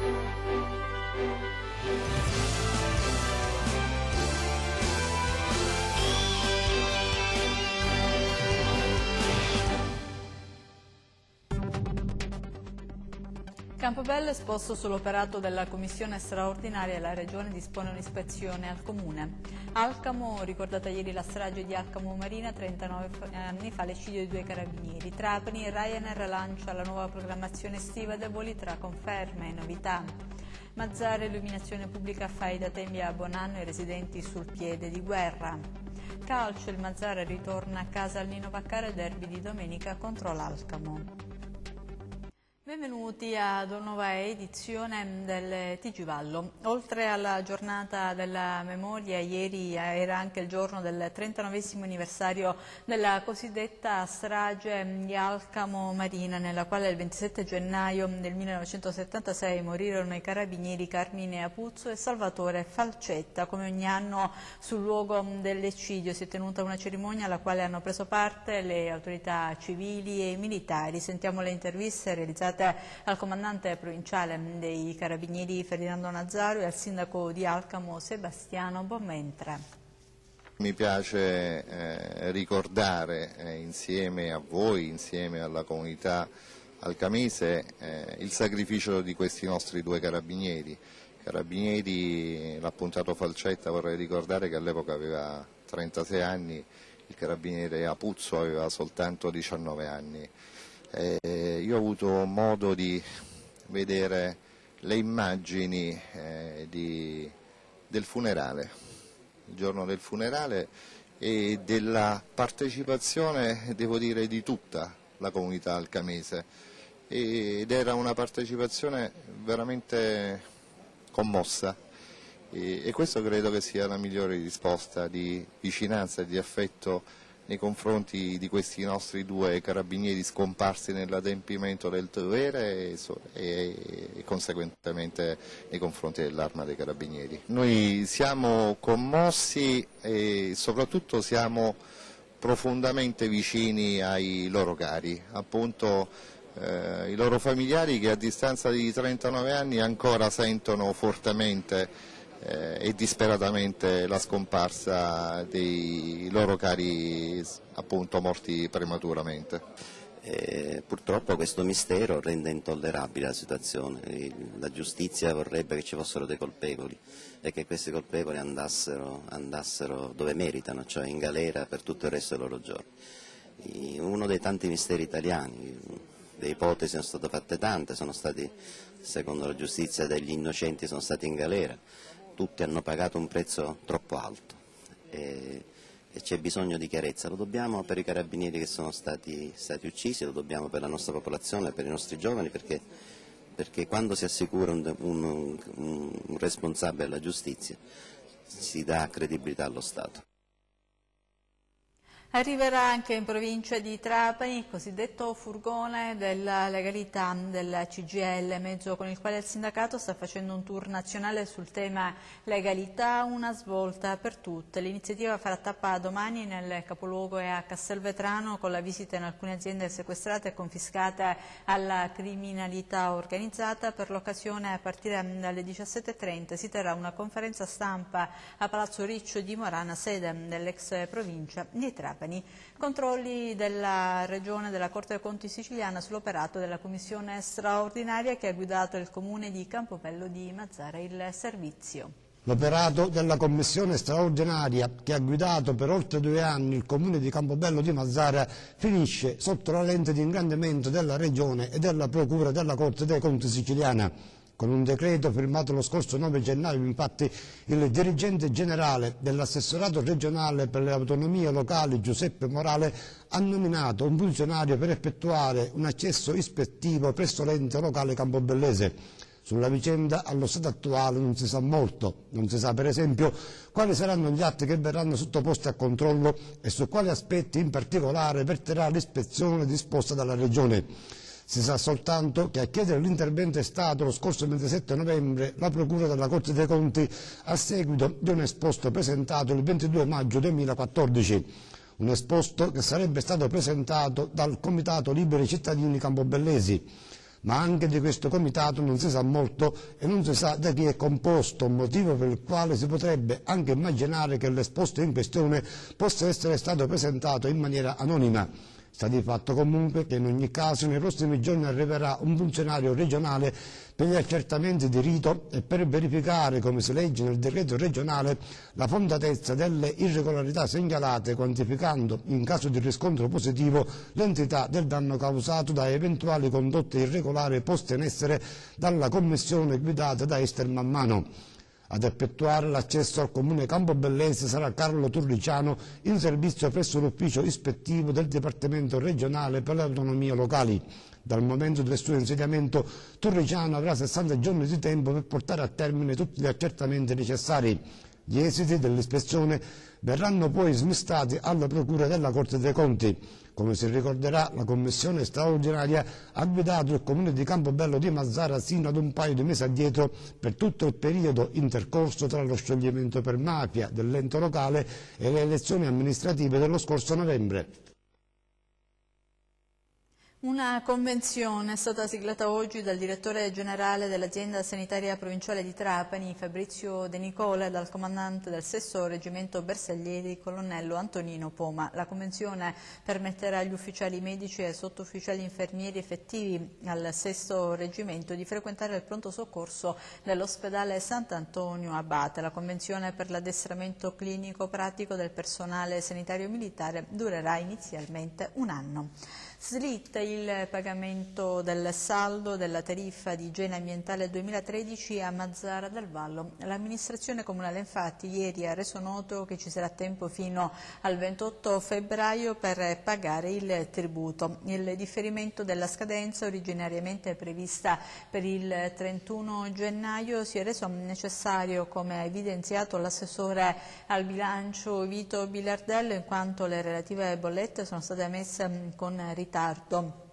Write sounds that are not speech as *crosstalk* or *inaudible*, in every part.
you Campobello esposto sull'operato della commissione straordinaria la Regione dispone un'ispezione al Comune. Alcamo, ricordata ieri la strage di Alcamo Marina, 39 anni fa l'eccidio di due carabinieri. Trapani, Ryanair lancia la nuova programmazione estiva dei voli tra conferme e novità. Mazzara, illuminazione pubblica fai da tempi a Bonanno i residenti sul piede di guerra. Calcio, il Mazzara ritorna a casa al Nino Vaccare, derby di domenica contro l'Alcamo. Benvenuti ad una nuova edizione del TG Vallo. Oltre alla giornata della memoria, ieri era anche il giorno del 39 anniversario della cosiddetta strage di Alcamo Marina, nella quale il 27 gennaio del 1976 morirono i carabinieri Carmine Apuzzo e Salvatore Falcetta. Come ogni anno sul luogo dell'eccidio si è tenuta una cerimonia alla quale hanno preso parte le autorità civili e militari. Sentiamo le interviste realizzate al comandante provinciale dei Carabinieri Ferdinando Nazzaro e al sindaco di Alcamo Sebastiano Bomentre. Mi piace eh, ricordare eh, insieme a voi, insieme alla comunità alcamese, eh, il sacrificio di questi nostri due carabinieri. Carabinieri, l'appuntato Falcetta vorrei ricordare che all'epoca aveva 36 anni, il carabiniere Apuzzo aveva soltanto 19 anni. Eh, io ho avuto modo di vedere le immagini eh, di, del funerale, il giorno del funerale e della partecipazione, devo dire, di tutta la comunità alcamese. Ed era una partecipazione veramente commossa. E, e questo credo che sia la migliore risposta di vicinanza e di affetto nei confronti di questi nostri due carabinieri scomparsi nell'adempimento del dovere e, e, e, conseguentemente nei confronti dell'arma dei carabinieri. Noi siamo commossi e soprattutto siamo profondamente vicini ai loro cari, appunto eh, i loro familiari che a distanza di 39 anni ancora sentono fortemente e disperatamente la scomparsa dei loro cari appunto morti prematuramente. Eh, purtroppo questo mistero rende intollerabile la situazione, la giustizia vorrebbe che ci fossero dei colpevoli e che questi colpevoli andassero, andassero dove meritano, cioè in galera per tutto il resto dei loro giorni. Uno dei tanti misteri italiani, le ipotesi sono state fatte tante, sono stati, secondo la giustizia, degli innocenti sono stati in galera, tutti hanno pagato un prezzo troppo alto e, e c'è bisogno di chiarezza, lo dobbiamo per i carabinieri che sono stati, stati, uccisi, lo dobbiamo per la nostra popolazione, per i nostri giovani perché, perché quando si assicura un, un, un responsabile alla giustizia si dà credibilità allo Stato. Arriverà anche in provincia di Trapani il cosiddetto furgone della legalità del CGL, mezzo con il quale il sindacato sta facendo un tour nazionale sul tema legalità, una svolta per tutte. L'iniziativa farà tappa domani nel capoluogo e a Castelvetrano con la visita in alcune aziende sequestrate e confiscate alla criminalità organizzata. Per l'occasione a partire dalle 17.30 si terrà una conferenza stampa a Palazzo Riccio di Morana, sede dell'ex provincia di Trapani. Trapani. Controlli della Regione della Corte dei Conti siciliana sull'operato della Commissione straordinaria che ha guidato il Comune di Campobello di Mazzara il servizio. L'operato della Commissione straordinaria che ha guidato per oltre due anni il Comune di Campobello di Mazzara finisce sotto la lente di ingrandimento della Regione e della Procura della Corte dei Conti siciliana. Con un decreto firmato lo scorso 9 gennaio, infatti, il dirigente generale dell'assessorato regionale per le autonomie locali, Giuseppe Morale, ha nominato un funzionario per effettuare un accesso ispettivo presso l'ente locale campobellese. Sulla vicenda allo stato attuale non si sa molto, non si sa per esempio quali saranno gli atti che verranno sottoposti a controllo e su quali aspetti in particolare verterà l'ispezione disposta dalla Regione. Si sa soltanto che a chiedere l'intervento è stato lo scorso 27 novembre la Procura della Corte dei Conti a seguito di un esposto presentato il 22 maggio 2014. Un esposto che sarebbe stato presentato dal Comitato Liberi Cittadini Campobellesi. ma anche di questo comitato non si sa molto e non si sa da chi è composto, motivo per il quale si potrebbe anche immaginare che l'esposto in questione possa essere stato presentato in maniera anonima. Sta di fatto comunque che in ogni caso nei prossimi giorni arriverà un funzionario regionale per gli accertamenti di rito e per verificare, come si legge nel decreto regionale, la fondatezza delle irregolarità segnalate, quantificando, in caso di riscontro positivo, l'entità del danno causato da eventuali condotte irregolari poste in essere dalla commissione guidata da Ester Mammano. Ad effettuare l'accesso al comune Campobellese sarà Carlo Turriciano in servizio presso l'ufficio ispettivo del Dipartimento regionale per le autonomie locali. Dal momento del suo insediamento Turriciano avrà 60 giorni di tempo per portare a termine tutti gli accertamenti necessari. Gli esiti dell'ispezione verranno poi smistati alla Procura della Corte dei Conti. Come si ricorderà, la Commissione straordinaria ha guidato il Comune di Campobello di Mazzara sino ad un paio di mesi addietro per tutto il periodo intercorso tra lo scioglimento per mafia dell'ente locale e le elezioni amministrative dello scorso novembre. Una convenzione è stata siglata oggi dal direttore generale dell'azienda sanitaria provinciale di Trapani, Fabrizio De Nicola, e dal comandante del sesto reggimento Bersaglieri, colonnello Antonino Poma. La convenzione permetterà agli ufficiali medici e sottufficiali infermieri effettivi al sesto reggimento di frequentare il pronto soccorso dell'ospedale Sant'Antonio Abate. La convenzione per l'addestramento clinico pratico del personale sanitario militare durerà inizialmente un anno. Slitta il pagamento del saldo della tariffa di igiene ambientale 2013 a Mazzara del Vallo. L'amministrazione comunale infatti ieri ha reso noto che ci sarà tempo fino al 28 febbraio per pagare il tributo. Il differimento della scadenza originariamente prevista per il 31 gennaio si è reso necessario, come ha evidenziato l'assessore al bilancio Vito Bilardello, in quanto le relative bollette sono state emesse con ritardo ritardo.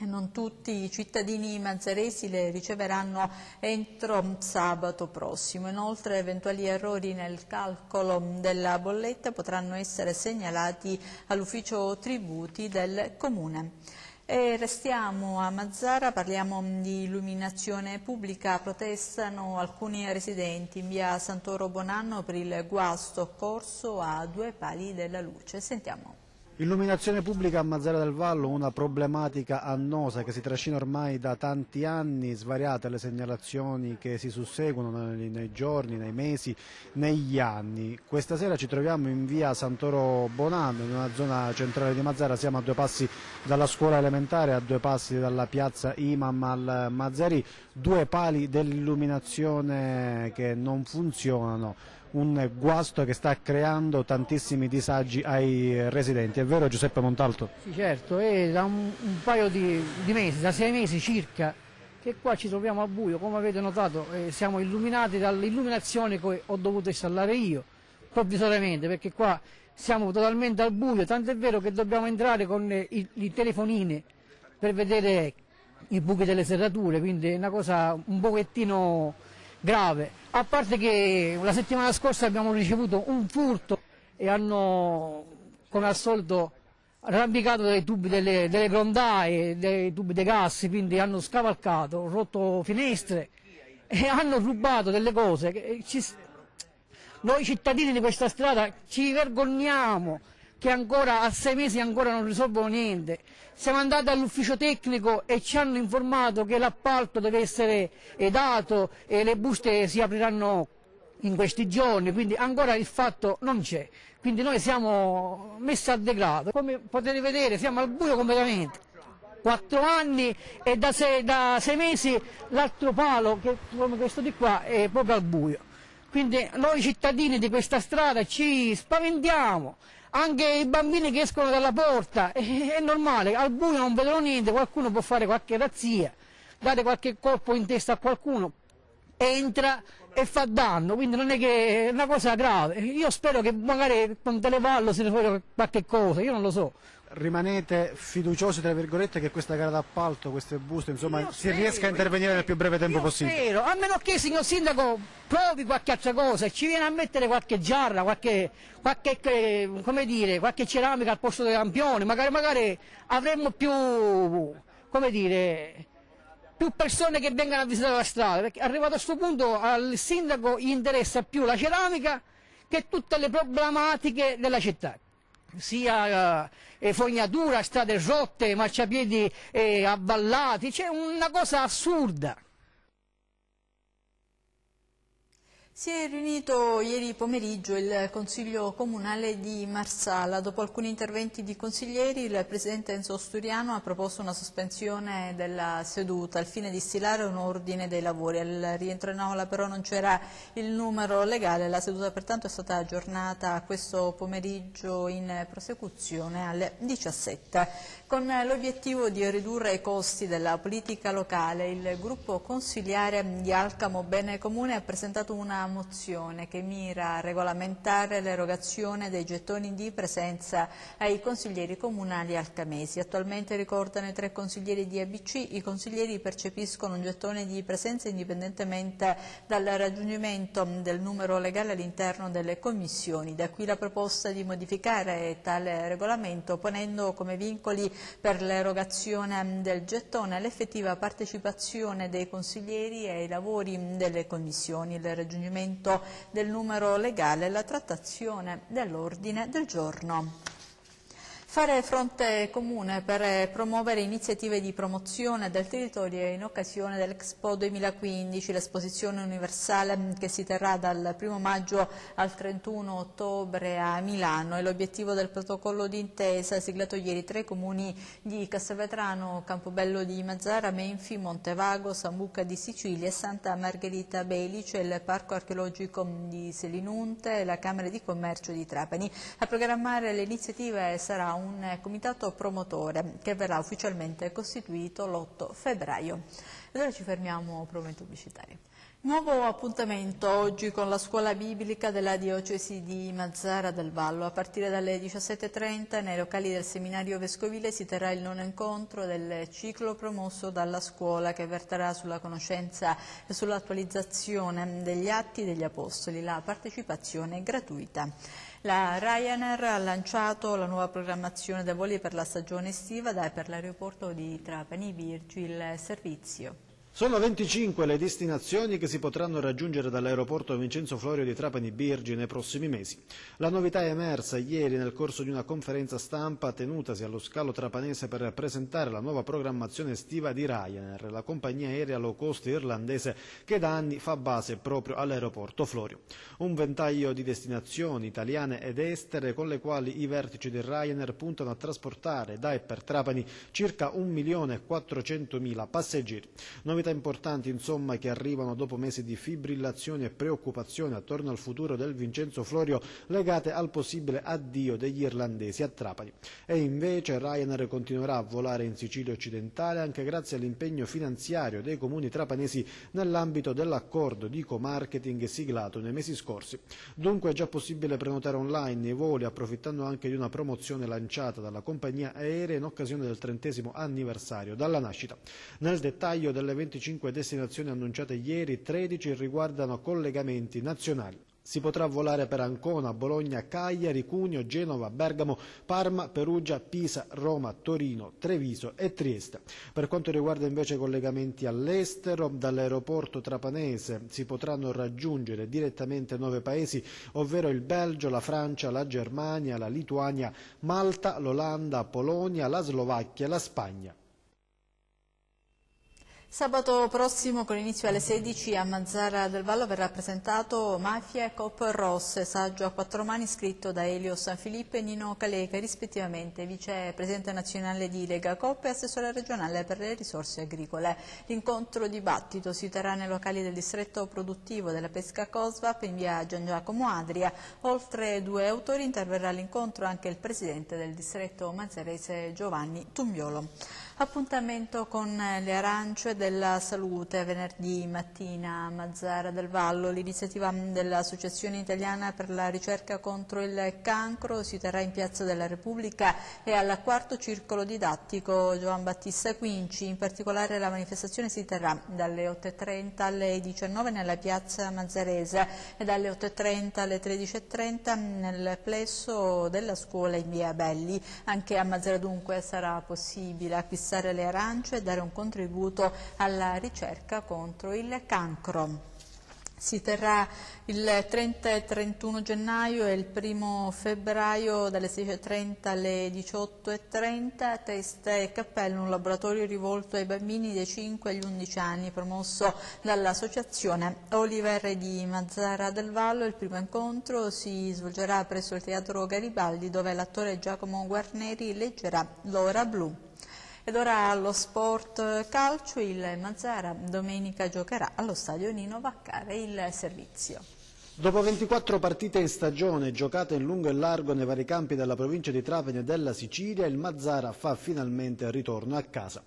Non tutti i cittadini mazzaresi le riceveranno entro sabato prossimo. Inoltre eventuali errori nel calcolo della bolletta potranno essere segnalati all'ufficio tributi del Comune. E restiamo a Mazzara, parliamo di illuminazione pubblica, protestano alcuni residenti in via Santoro Bonanno per il guasto occorso a due pali della luce. Sentiamo. Illuminazione pubblica a Mazzara del Vallo, una problematica annosa che si trascina ormai da tanti anni, svariate le segnalazioni che si susseguono nei, nei, giorni, nei mesi, negli anni. Questa sera ci troviamo in via Santoro Bonanno, in una zona centrale di Mazzara, siamo a due passi dalla scuola elementare, a due passi dalla piazza Imam al Mazzari, due pali dell'illuminazione che non funzionano un guasto che sta creando tantissimi disagi ai residenti. È vero Giuseppe Montalto? Sì certo, è da un, un paio di, di, mesi, da sei mesi circa, che qua ci troviamo a buio, come avete notato eh, siamo illuminati dall'illuminazione che ho dovuto installare io, provvisoriamente, perché qua siamo totalmente al buio, tanto è vero che dobbiamo entrare con eh, i, i telefonini per vedere i buchi delle serrature, quindi è una cosa un pochettino grave, a parte che la settimana scorsa abbiamo ricevuto un furto e hanno, come al solito, arrampicato dei tubi delle, delle grondaie, dei tubi dei gas, quindi hanno scavalcato, rotto finestre e hanno rubato delle cose. Ci, noi cittadini di questa strada ci vergogniamo che ancora a sei mesi ancora non risolvono niente. Siamo andati all'ufficio tecnico e ci hanno informato che l'appalto deve essere dato e le buste si apriranno in questi giorni, quindi ancora il fatto non c'è. Quindi noi siamo messi al degrado. Come potete vedere siamo al buio completamente. Quattro anni e da sei, da sei mesi l'altro palo, che, come questo di qua, è proprio al buio. Quindi noi cittadini di questa strada ci spaventiamo anche i bambini che escono dalla porta, *laughs* è, normale, al buio non vedono niente, qualcuno può fare qualche razzia, dare qualche colpo in testa a qualcuno, entra e fa danno, quindi non è che è una cosa grave. Io spero che magari con Televallo si ne fuori qualche cosa, io non lo so rimanete fiduciosi tra virgolette che questa gara d'appalto, queste buste, insomma, Io si spero, riesca a intervenire nel più breve tempo possibile. Spero, a meno che il signor Sindaco provi qualche altra cosa e ci viene a mettere qualche giarra, qualche, qualche, come dire, qualche ceramica al posto dei lampioni, magari, magari avremmo più, come dire, più persone che vengano a visitare la strada, perché arrivato a questo punto al sindaco gli interessa più la ceramica che tutte le problematiche della città sia eh, fognatura, strade rotte, marciapiedi eh, avvallati, c'è una cosa assurda. Si è riunito ieri pomeriggio il Consiglio Comunale di Marsala. Dopo alcuni interventi di consiglieri, il Presidente Enzo Sturiano ha proposto una sospensione della seduta al fine di stilare un ordine dei lavori. Al rientro in aula però non c'era il numero legale, la seduta pertanto è stata aggiornata questo pomeriggio in prosecuzione alle 17. Con l'obiettivo di ridurre i costi della politica locale, il gruppo consigliare di Alcamo Bene Comune ha presentato una mozione che mira a regolamentare l'erogazione dei gettoni di presenza ai consiglieri comunali alcamesi. Attualmente ricordano i tre consiglieri di ABC, i consiglieri percepiscono un gettone di presenza indipendentemente dal raggiungimento del numero legale all'interno delle commissioni. Da qui la proposta di modificare tale regolamento ponendo come vincoli per l'erogazione del gettone l'effettiva partecipazione dei consiglieri ai lavori delle commissioni, il raggiungimento del numero legale e la trattazione dell'ordine del giorno. Fare fronte comune per promuovere iniziative di promozione del territorio in occasione dell'Expo 2015, l'esposizione universale che si terrà dal 1 maggio al 31 ottobre a Milano e l'obiettivo del protocollo d'intesa siglato ieri tra i comuni di Castelvetrano, Campobello di Mazzara, Menfi, Montevago, Sambuca di Sicilia e Santa Margherita Belice, il Parco archeologico di Selinunte e la Camera di Commercio di Trapani. A programmare le iniziative sarà un comitato promotore che verrà ufficialmente costituito l'8 febbraio. Ed ora ci fermiamo per un momento pubblicitario. Nuovo appuntamento oggi con la scuola biblica della diocesi di Mazzara del Vallo. A partire dalle 17.30 nei locali del seminario vescovile si terrà il nono incontro del ciclo promosso dalla scuola che verterà sulla conoscenza e sull'attualizzazione degli atti degli apostoli. La partecipazione è gratuita. La Ryanair ha lanciato la nuova programmazione dei voli per la stagione estiva da per l'aeroporto di Trapani Virgil Servizio. Sono 25 le destinazioni che si potranno raggiungere dall'aeroporto Vincenzo Florio di Trapani Birgi nei prossimi mesi. La novità è emersa ieri nel corso di una conferenza stampa tenutasi allo scalo trapanese per presentare la nuova programmazione estiva di Ryanair, la compagnia aerea low cost irlandese che da anni fa base proprio all'aeroporto Florio. Un ventaglio di destinazioni italiane ed estere con le quali i vertici di Ryanair puntano a trasportare da e per Trapani circa 1.400.000 passeggeri. Novità importanti insomma che arrivano dopo mesi di fibrillazione e preoccupazione attorno al futuro del Vincenzo Florio legate al possibile addio degli irlandesi a Trapani. E invece Ryanair continuerà a volare in Sicilia occidentale anche grazie all'impegno finanziario dei comuni trapanesi nell'ambito dell'accordo di co-marketing siglato nei mesi scorsi. Dunque è già possibile prenotare online i voli approfittando anche di una promozione lanciata dalla compagnia aerea in occasione del trentesimo anniversario dalla nascita. Nel dettaglio delle 25 destinazioni annunciate ieri, 13 riguardano collegamenti nazionali. Si potrà volare per Ancona, Bologna, Cagliari, Cuneo, Genova, Bergamo, Parma, Perugia, Pisa, Roma, Torino, Treviso e Trieste. Per quanto riguarda invece i collegamenti all'estero, dall'aeroporto trapanese si potranno raggiungere direttamente nove paesi, ovvero il Belgio, la Francia, la Germania, la Lituania, Malta, l'Olanda, Polonia, la Slovacchia e la Spagna. Sabato prossimo con inizio alle 16 a Mazzara del Vallo verrà presentato Mafia e Cop Rosse, saggio a quattro mani scritto da Elio Sanfilippo e Nino Caleca, rispettivamente vicepresidente nazionale di Lega Cop e assessore regionale per le risorse agricole. L'incontro dibattito si terrà nei locali del distretto produttivo della pesca Cosvap in via Gian Giacomo Adria. Oltre due autori interverrà all'incontro anche il presidente del distretto mazzarese Giovanni Tumbiolo. Appuntamento con le arance della salute venerdì mattina a Mazzara del Vallo. L'iniziativa dell'Associazione Italiana per la ricerca contro il cancro si terrà in Piazza della Repubblica e al quarto circolo didattico Giovan Battista Quinci. In particolare la manifestazione si terrà dalle 8.30 alle 19 nella Piazza Mazzarese e dalle 8.30 alle 13.30 nel plesso della scuola in via Belli. Anche a Mazzara dunque sarà possibile acquistare passare le arance e dare un contributo alla ricerca contro il cancro. Si terrà il 30 e 31 gennaio e il 1 febbraio dalle 16.30 alle 18.30 test e cappello, un laboratorio rivolto ai bambini dai 5 agli 11 anni promosso dall'associazione Oliver di Mazzara del Vallo. Il primo incontro si svolgerà presso il Teatro Garibaldi dove l'attore Giacomo Guarneri leggerà L'ora blu. Ed ora allo sport calcio, il Mazzara domenica giocherà allo stadio Nino Vaccare il servizio. Dopo 24 partite in stagione giocate in lungo e largo nei vari campi della provincia di Trapani e della Sicilia, il Mazzara fa finalmente ritorno a casa.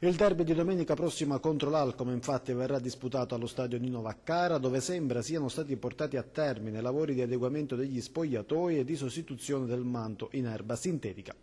Il derby di domenica prossima contro l'Alcom infatti verrà disputato allo stadio Nino Vaccara dove sembra siano stati portati a termine lavori di adeguamento degli spogliatoi e di sostituzione del manto in erba sintetica.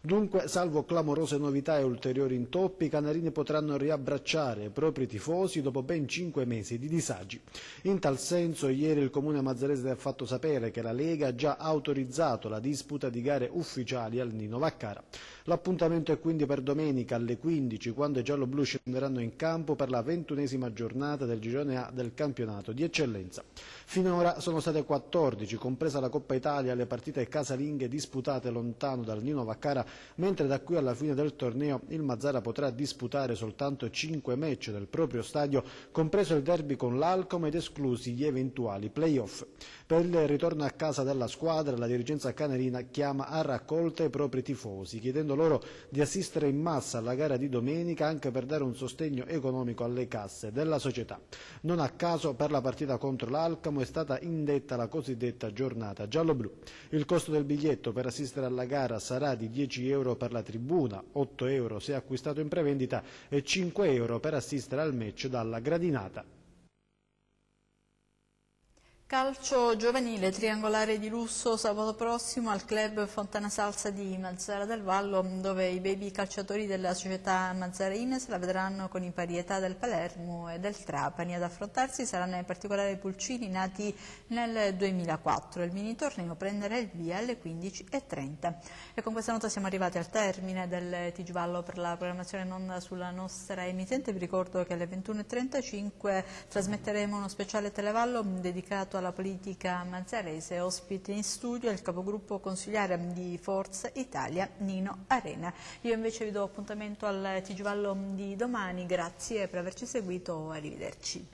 Dunque, salvo clamorose novità e ulteriori intoppi, i canarini potranno riabbracciare i propri tifosi dopo ben cinque mesi di disagi. In tal senso, ieri il Comune Mazzarese ha fatto sapere che la Lega ha già autorizzato la disputa di gare ufficiali al Nino Vaccara. L'appuntamento è quindi per domenica alle 15, quando i giallo-blu scenderanno in campo per la ventunesima giornata del girone A del campionato di eccellenza. Finora sono state 14, compresa la Coppa Italia, le partite casalinghe disputate lontano dal Nino Vaccara, mentre da qui alla fine del torneo il Mazzara potrà disputare soltanto 5 match del proprio stadio, compreso il derby con l'Alcom ed esclusi gli eventuali play-off. Per il ritorno a casa della squadra, la dirigenza canerina chiama a raccolta i propri tifosi, chiedendo loro di assistere in massa alla gara di domenica anche per dare un sostegno economico alle casse della società. Non a caso per la partita contro l'Alcamo è stata indetta la cosiddetta giornata giallo-blu. Il costo del biglietto per assistere alla gara sarà di 10 euro per la tribuna, 8 euro se acquistato in prevendita e 5 euro per assistere al match dalla gradinata. Calcio giovanile triangolare di lusso sabato prossimo al club Fontana Salsa di Mazzara del Vallo dove i baby calciatori della società Mazzarina se la vedranno con i parietà del Palermo e del Trapani. Ad affrontarsi saranno in particolare i Pulcini nati nel 2004. Il mini torneo prenderà il via alle 15.30. E con questa nota siamo arrivati al termine del TG Vallo per la programmazione non sulla nostra emittente. Vi ricordo che alle 21.35 trasmetteremo uno speciale Televallo dedicato alla politica mazzarese, ospite in studio il capogruppo consigliare di Forza Italia Nino Arena. Io invece vi do appuntamento al Tigivallo di domani, grazie per averci seguito, arrivederci.